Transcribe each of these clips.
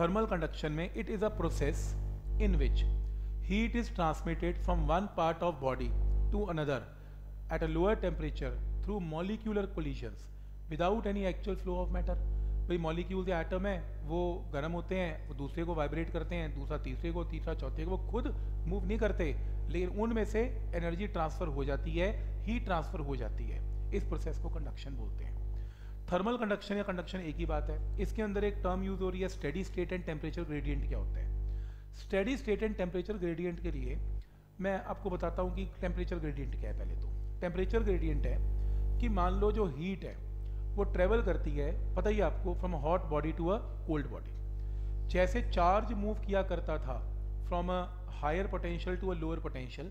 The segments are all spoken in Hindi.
थर्मल कंडक्शन में it is a process in which heat is transmitted from one part of body to another at a lower temperature through molecular collisions without any actual flow of matter भाई मॉलिक्यूल या एटम है, वो गर्म होते हैं, वो दूसरे को वाइब्रेट करते हैं, दूसरा तीसरे को, तीसरा चौथे को, वो खुद मूव नहीं करते, लेकिन उनमें से एनर्जी ट्रांसफ़र हो जाती है हीट ट्रांसफ़र हो जाती है। इस प्रोसेस को कंडक्शन बोलते हैं। थर्मल कंडक्शन या कंडक्शन एक ही बात है। इसके अंदर एक टर्म यूज़ हो रही है steady state and temperature gradient क्या होता है? Steady state and temperature gradient के लिए मैं आपको बताता हूँ कि टेम्परेचर ग्रेडियंट क्या है पहले तो। टेम्परेचर ग्रेडियंट है कि मान लो जो हीट है, वो ट्रेवल करती है, पता ही आपको from hot body to a cold body जैसे चार्ज मूव किया करता था from a higher potential to a lower potential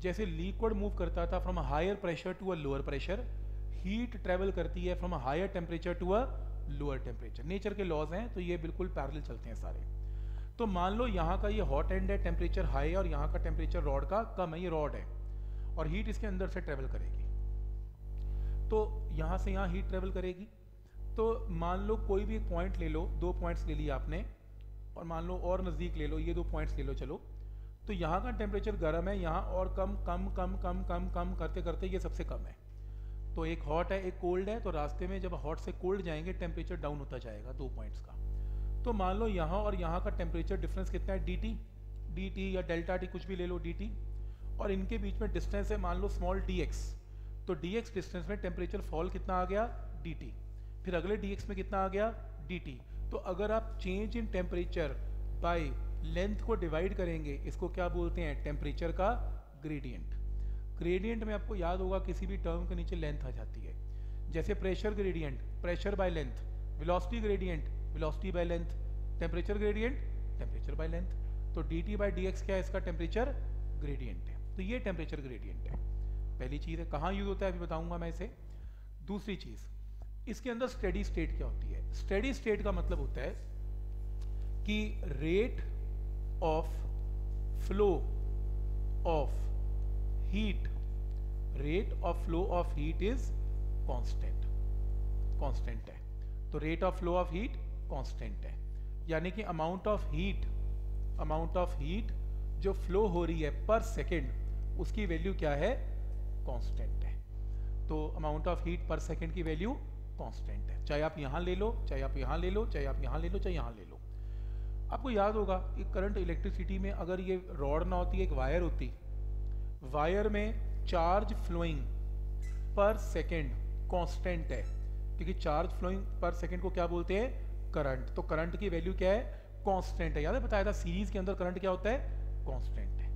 जैसे लिक्विड मूव करता था from a higher pressure to a lower pressure heat travel करती है from higher temperature to a lower temperature nature के लॉज हैं तो ये बिल्कुल पैरल चलते हैं सारे। तो मान लो यहाँ का ये हॉट एंड है टेम्परेचर हाई और यहाँ का टेम्परेचर रॉड का कम है, ये रॉड है। और हीट इसके अंदर से ट्रेवल करेगी। तो यहाँ से यहाँ हीट ट्रेवल करेगी। तो मान लो कोई भी एक पॉइंट ले लो, दो पॉइंट्स ले लिए आपने, और मान लो और नज़दीक ले लो, ये दो पॉइंट्स ले लो, चलो। तो यहाँ का टेम्परेचर गर्म है, यहाँ और कम कम कम कम कम कम करते करते ये सबसे कम है। तो एक हॉट है, एक कोल्ड है तो रास्ते में जब हॉट से कोल्ड जाएँगे टेम्परेचर डाउन होता जाएगा दो पॉइंट्स का। तो मान लो यहाँ और यहाँ का टेम्परेचर डिफरेंस कितना है? डी टी या डेल्टा टी कुछ भी ले लो डी टी और इनके बीच में डिस्टेंस है, मान लो स्मॉल डी एक्स तो डी डिस्टेंस में टेम्परेचर फॉल कितना आ गया? डी फिर अगले डी में कितना आ गया? डी तो अगर आप change in temperature by length को डिवाइड करेंगे, इसको क्या बोलते हैं? टेम्परेचर का ग्रेडियंट ग्रेडियंट में आपको याद होगा किसी भी टर्म के नीचे लेंथ आ जाती है। जैसे pressure gradient pressure by length velocity gradient velocity by length temperature gradient temperature by length तो डी टी बाई क्या है? इसका टेम्परेचर ग्रेडियंट है। तो ये टेम्परेचर ग्रेडियंट है। पहली चीज़ है, कहाँ यूज़ होता है अभी बताऊँगा मैं इसे। दूसरी चीज़, इसके अंदर स्टेडी स्टेट क्या होती है? स्टेडी स्टेट का मतलब होता है कि rate of flow of heat rate of flow of heat is constant constant है. तो rate of flow of heat constant है. यानी कि amount of heat amount of heat जो फ्लो हो रही है पर सेकेंड उसकी वैल्यू क्या है? कांस्टेंट है. तो amount of heat per second की वैल्यू कांस्टेंट है. चाहे आप यहाँ ले लो, चाहे आप यहाँ ले लो, चाहे आप यहाँ ले लो, चाहे यहाँ ले लो. आपको याद होगा कि करंट इलेक्ट्रिसिटी में अगर ये रॉड ना होती, एक वायर होती वायर में charge flowing per second constant है। क्योंकि चार्ज फ्लोइंग पर सेकेंड को क्या बोलते हैं? करंट तो करंट की वैल्यू क्या है? कांस्टेंट है। याद है, बताया था सीरीज़ के अंदर करंट क्या होता है? कांस्टेंट है।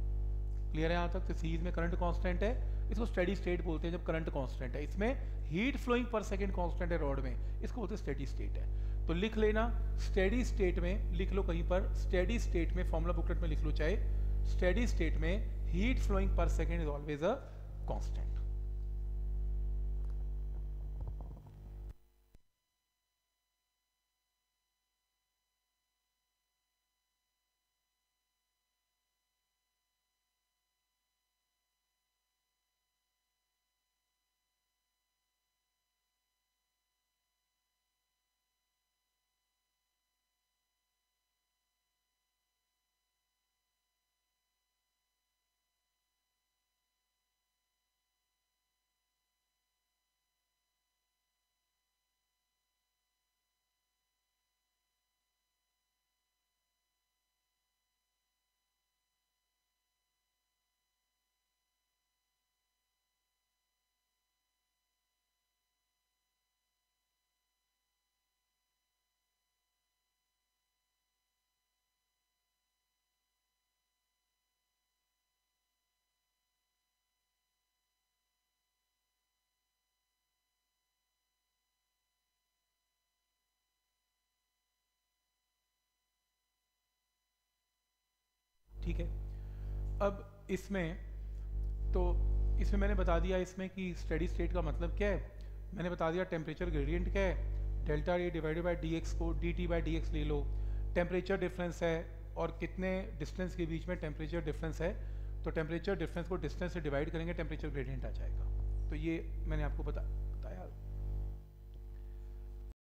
क्लियर है यहाँ तक? तो सीरीज़ में करंट कांस्टेंट है। इसको स्टेडी स्टेट बोलते हैं जब करंट कांस्टेंट है। इसमें heat flowing per second constant है रॉड में। इसको बोलते हैं स्टेडी स्टेट है। तो लिख लेना स्टेडी स्टेट में लिख लो कहीं पर। स्टेडी स्टेट में फॉर्मुला बुकलेट में लिख लो चाहे। स्टेडी स्टेट में heat flowing per second is always a constant. ठीक है? अब इसमें तो इसमें मैंने बता दिया इसमें कि स्टडी स्टेट का मतलब क्या है? मैंने बता दिया टेम्परेचर ग्रेडियंट क्या है? Delta A divided by D को डी टी बाई डी ले लो। टेम्परेचर डिफरेंस है और कितने डिस्टेंस के बीच में टेम्परेचर डिफरेंस है? तो टेम्परेचर डिफरेंस को डिस्टेंस से डिवाइड करेंगे टेम्परेचर ग्रेडियंट आ जाएगा। तो ये मैंने आपको बता